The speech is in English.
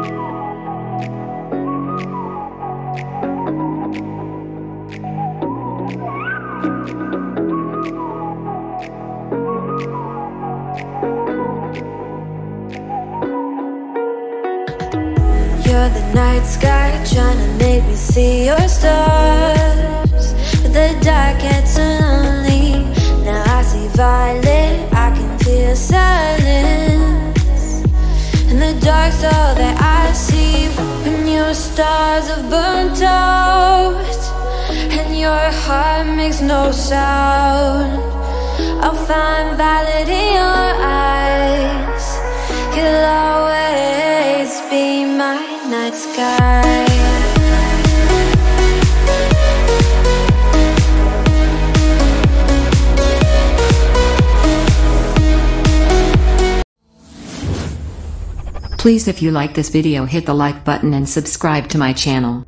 You're the night sky trying to make me see your stars stars have burnt out, and your heart makes no sound. I'll find valid in your eyes. You'll always be my night sky. Please if you like this video hit the like button and subscribe to my channel.